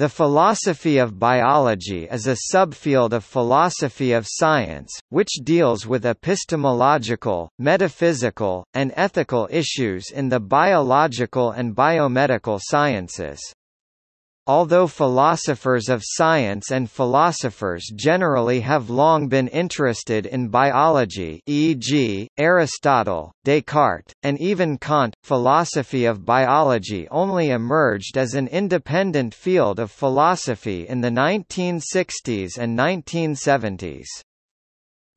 The philosophy of biology is a subfield of philosophy of science, which deals with epistemological, metaphysical, and ethical issues in the biological and biomedical sciences. Although philosophers of science and philosophers generally have long been interested in biology e.g., Aristotle, Descartes, and even Kant, philosophy of biology only emerged as an independent field of philosophy in the 1960s and 1970s.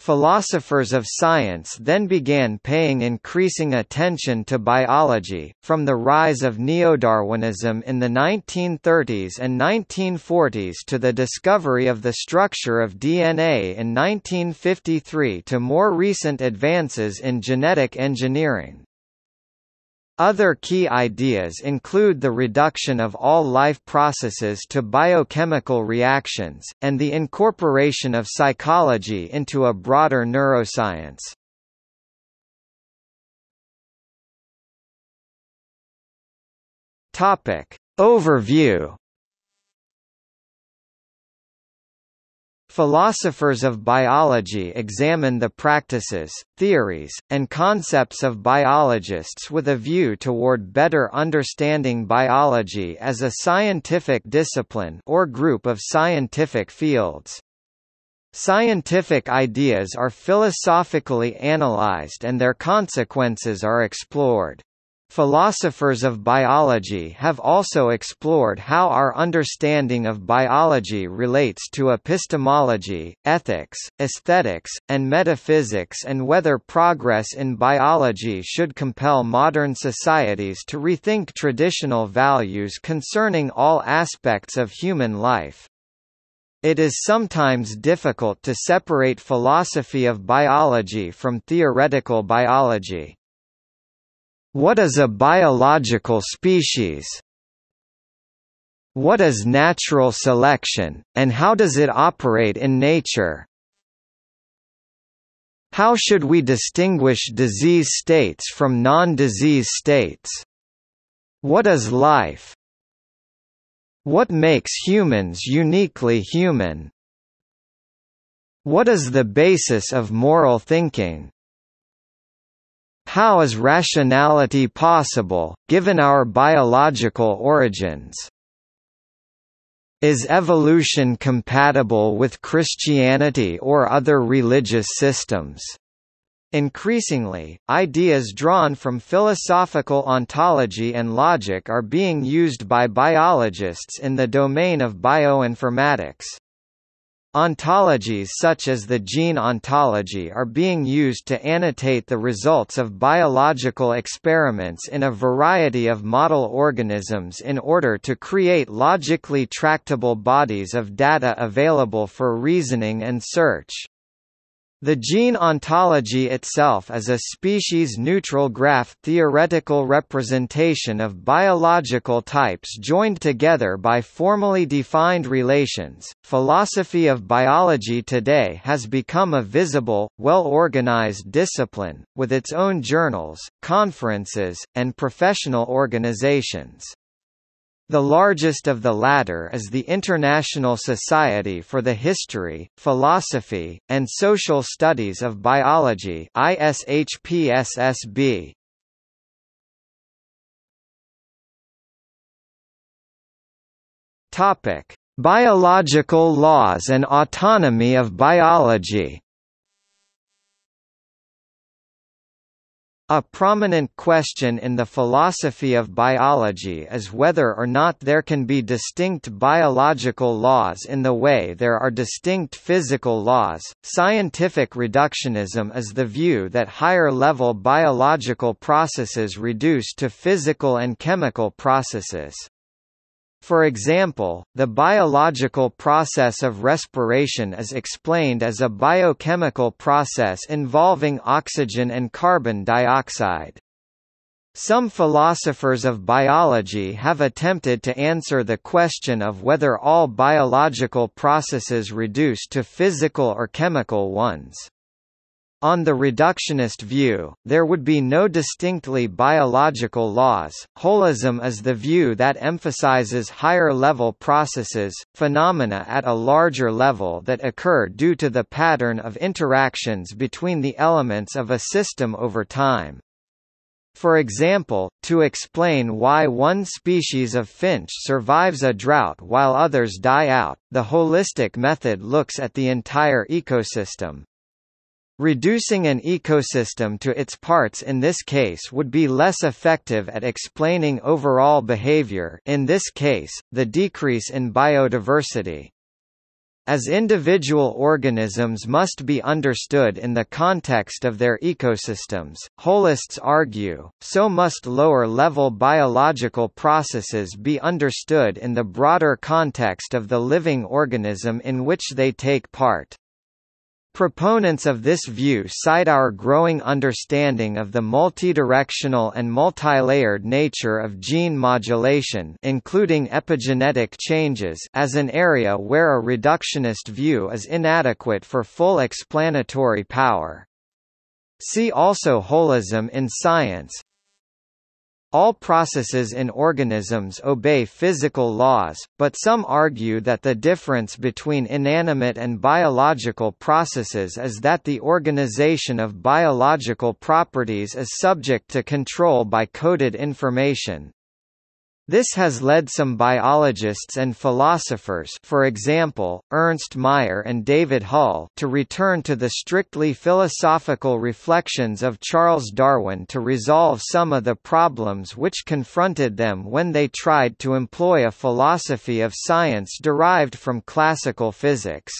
Philosophers of science then began paying increasing attention to biology, from the rise of neo-Darwinism in the 1930s and 1940s to the discovery of the structure of DNA in 1953 to more recent advances in genetic engineering. Other key ideas include the reduction of all life processes to biochemical reactions, and the incorporation of psychology into a broader neuroscience. Overview Philosophers of biology examine the practices, theories, and concepts of biologists with a view toward better understanding biology as a scientific discipline or group of scientific fields. Scientific ideas are philosophically analyzed and their consequences are explored. Philosophers of biology have also explored how our understanding of biology relates to epistemology, ethics, aesthetics, and metaphysics and whether progress in biology should compel modern societies to rethink traditional values concerning all aspects of human life. It is sometimes difficult to separate philosophy of biology from theoretical biology. What is a biological species? What is natural selection, and how does it operate in nature? How should we distinguish disease states from non-disease states? What is life? What makes humans uniquely human? What is the basis of moral thinking? How is rationality possible, given our biological origins? Is evolution compatible with Christianity or other religious systems? Increasingly, ideas drawn from philosophical ontology and logic are being used by biologists in the domain of bioinformatics. Ontologies such as the gene ontology are being used to annotate the results of biological experiments in a variety of model organisms in order to create logically tractable bodies of data available for reasoning and search. The gene ontology itself is a species-neutral graph theoretical representation of biological types joined together by formally defined relations. Philosophy of biology today has become a visible, well-organized discipline, with its own journals, conferences, and professional organizations. The largest of the latter is the International Society for the History, Philosophy, and Social Studies of Biology ISHPSSB. Topic: Biological laws and autonomy of biology. A prominent question in the philosophy of biology is whether or not there can be distinct biological laws in the way there are distinct physical laws. Scientific reductionism is the view that higher level biological processes reduce to physical and chemical processes. For example, the biological process of respiration is explained as a biochemical process involving oxygen and carbon dioxide. Some philosophers of biology have attempted to answer the question of whether all biological processes reduce to physical or chemical ones. On the reductionist view, there would be no distinctly biological laws. Holism is the view that emphasizes higher-level processes, phenomena at a larger level that occur due to the pattern of interactions between the elements of a system over time. For example, to explain why one species of finch survives a drought while others die out, the holistic method looks at the entire ecosystem. Reducing an ecosystem to its parts in this case would be less effective at explaining overall behavior in this case, the decrease in biodiversity. As individual organisms must be understood in the context of their ecosystems, holists argue, so must lower-level biological processes be understood in the broader context of the living organism in which they take part. Proponents of this view cite our growing understanding of the multidirectional and multilayered nature of gene modulation including epigenetic changes as an area where a reductionist view is inadequate for full explanatory power. See also holism in science all processes in organisms obey physical laws, but some argue that the difference between inanimate and biological processes is that the organization of biological properties is subject to control by coded information. This has led some biologists and philosophers for example, Ernst Mayr and David Hull to return to the strictly philosophical reflections of Charles Darwin to resolve some of the problems which confronted them when they tried to employ a philosophy of science derived from classical physics.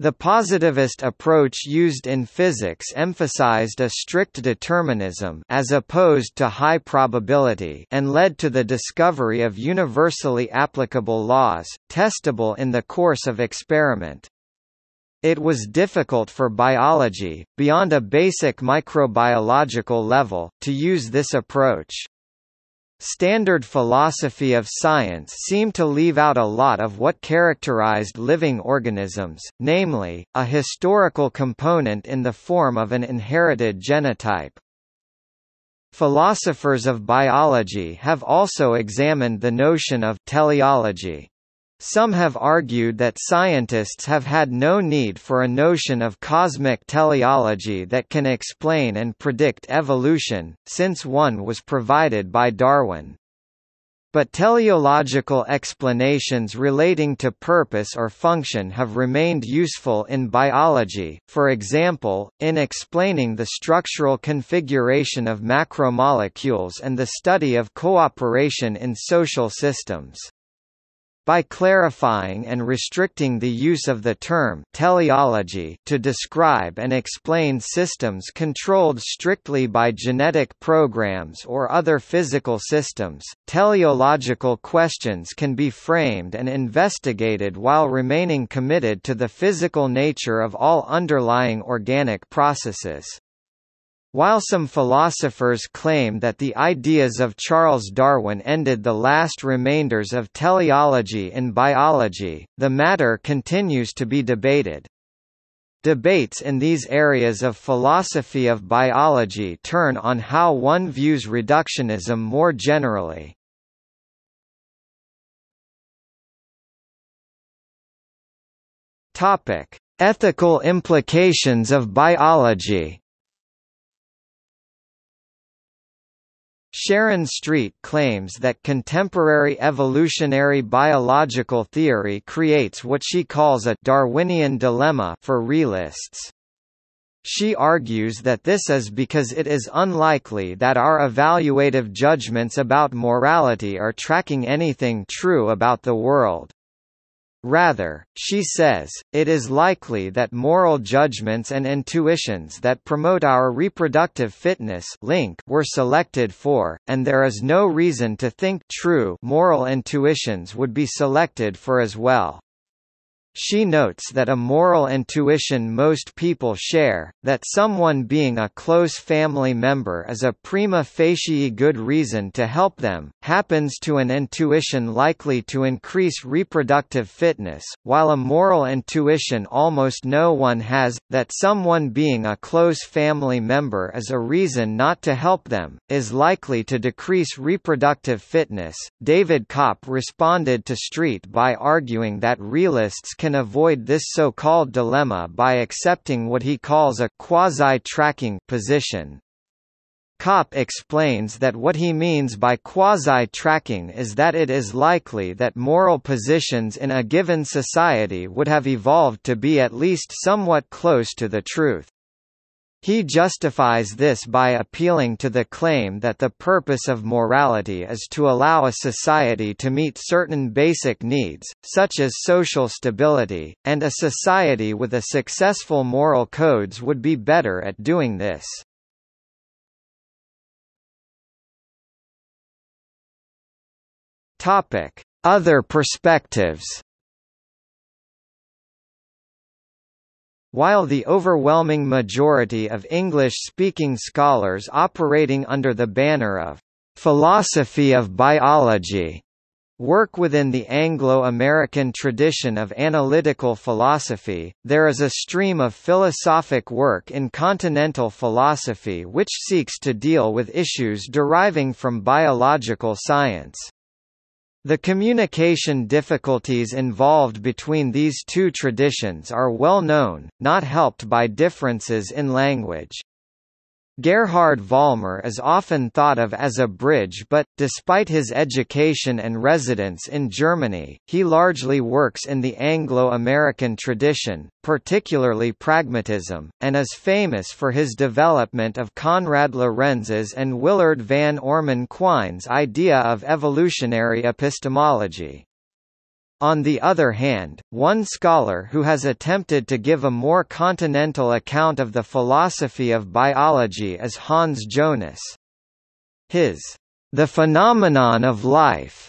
The positivist approach used in physics emphasized a strict determinism as opposed to high probability and led to the discovery of universally applicable laws, testable in the course of experiment. It was difficult for biology, beyond a basic microbiological level, to use this approach. Standard philosophy of science seemed to leave out a lot of what characterized living organisms, namely, a historical component in the form of an inherited genotype. Philosophers of biology have also examined the notion of teleology. Some have argued that scientists have had no need for a notion of cosmic teleology that can explain and predict evolution, since one was provided by Darwin. But teleological explanations relating to purpose or function have remained useful in biology, for example, in explaining the structural configuration of macromolecules and the study of cooperation in social systems. By clarifying and restricting the use of the term teleology to describe and explain systems controlled strictly by genetic programs or other physical systems, teleological questions can be framed and investigated while remaining committed to the physical nature of all underlying organic processes. While some philosophers claim that the ideas of Charles Darwin ended the last remainders of teleology in biology, the matter continues to be debated. Debates in these areas of philosophy of biology turn on how one views reductionism more generally. Ethical implications of biology Sharon Street claims that contemporary evolutionary biological theory creates what she calls a Darwinian dilemma for realists. She argues that this is because it is unlikely that our evaluative judgments about morality are tracking anything true about the world. Rather, she says, it is likely that moral judgments and intuitions that promote our reproductive fitness link were selected for, and there is no reason to think true moral intuitions would be selected for as well. She notes that a moral intuition most people share, that someone being a close family member is a prima facie good reason to help them, happens to an intuition likely to increase reproductive fitness, while a moral intuition almost no one has, that someone being a close family member is a reason not to help them, is likely to decrease reproductive fitness. David Copp responded to Street by arguing that realists can avoid this so-called dilemma by accepting what he calls a quasi-tracking position. Copp explains that what he means by quasi-tracking is that it is likely that moral positions in a given society would have evolved to be at least somewhat close to the truth. He justifies this by appealing to the claim that the purpose of morality is to allow a society to meet certain basic needs, such as social stability, and a society with a successful moral codes would be better at doing this. Other perspectives While the overwhelming majority of English-speaking scholars operating under the banner of philosophy of biology work within the Anglo-American tradition of analytical philosophy, there is a stream of philosophic work in continental philosophy which seeks to deal with issues deriving from biological science. The communication difficulties involved between these two traditions are well known, not helped by differences in language. Gerhard Vollmer is often thought of as a bridge but, despite his education and residence in Germany, he largely works in the Anglo-American tradition, particularly pragmatism, and is famous for his development of Konrad Lorenz's and Willard van Orman Quine's idea of evolutionary epistemology. On the other hand, one scholar who has attempted to give a more continental account of the philosophy of biology is Hans Jonas. His The Phenomenon of Life,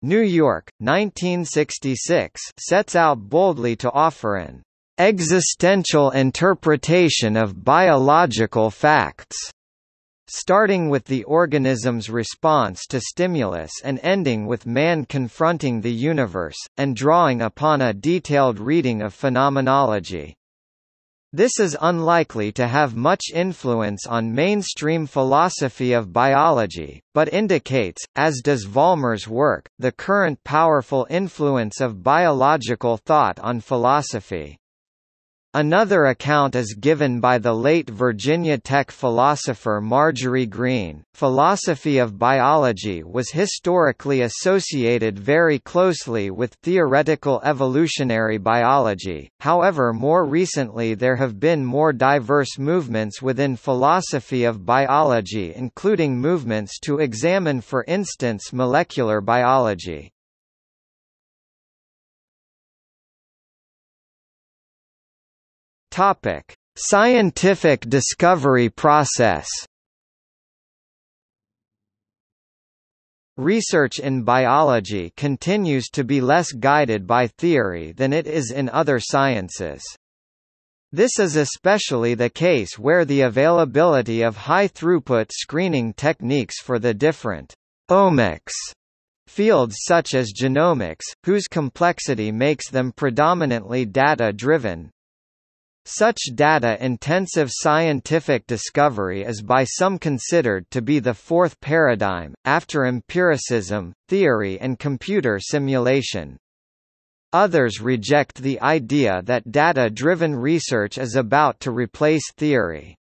New York, 1966, sets out boldly to offer an existential interpretation of biological facts starting with the organism's response to stimulus and ending with man confronting the universe, and drawing upon a detailed reading of phenomenology. This is unlikely to have much influence on mainstream philosophy of biology, but indicates, as does Vollmer's work, the current powerful influence of biological thought on philosophy. Another account is given by the late Virginia Tech philosopher Marjorie Grene. Philosophy of biology was historically associated very closely with theoretical evolutionary biology, however, more recently there have been more diverse movements within philosophy of biology, including movements to examine, for instance, molecular biology. Topic: Scientific discovery process. Research in biology continues to be less guided by theory than it is in other sciences. This is especially the case where the availability of high-throughput screening techniques for the different omics fields such as genomics, whose complexity makes them predominantly data-driven, such data-intensive scientific discovery is by some considered to be the fourth paradigm, after empiricism, theory and computer simulation. Others reject the idea that data-driven research is about to replace theory.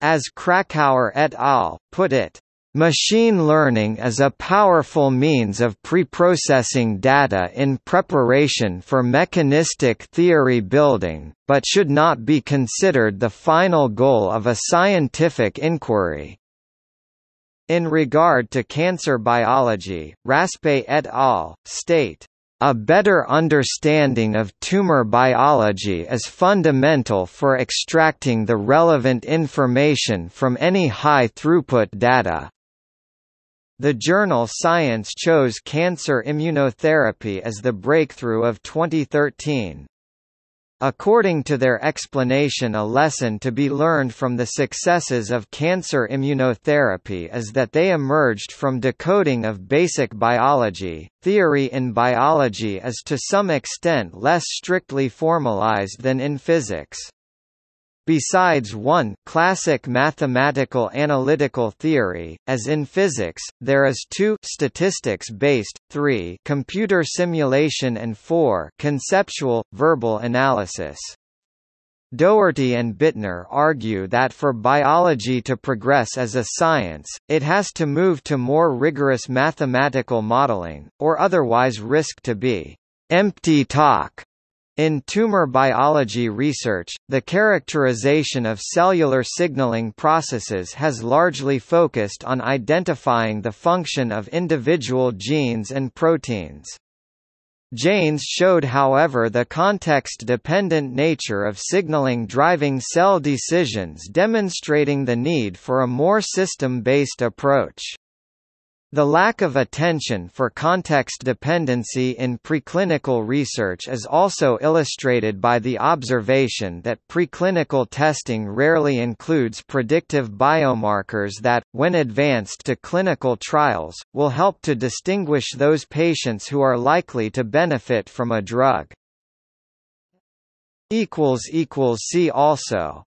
As Krakauer et al. put it, Machine learning is a powerful means of preprocessing data in preparation for mechanistic theory building, but should not be considered the final goal of a scientific inquiry. In regard to cancer biology, Raspe et al. state, a better understanding of tumor biology is fundamental for extracting the relevant information from any high-throughput data. The journal Science chose cancer immunotherapy as the breakthrough of 2013. According to their explanation a lesson to be learned from the successes of cancer immunotherapy is that they emerged from decoding of basic biology. Theory in biology is to some extent less strictly formalized than in physics. Besides one classic mathematical analytical theory, as in physics, there is two statistics-based, three computer simulation and four conceptual, verbal analysis. Dougherty and Bittner argue that for biology to progress as a science, it has to move to more rigorous mathematical modeling, or otherwise risk to be empty talk. In tumor biology research, the characterization of cellular signaling processes has largely focused on identifying the function of individual genes and proteins. Janes showed however the context-dependent nature of signaling driving cell decisions demonstrating the need for a more system-based approach. The lack of attention for context dependency in preclinical research is also illustrated by the observation that preclinical testing rarely includes predictive biomarkers that, when advanced to clinical trials, will help to distinguish those patients who are likely to benefit from a drug. See also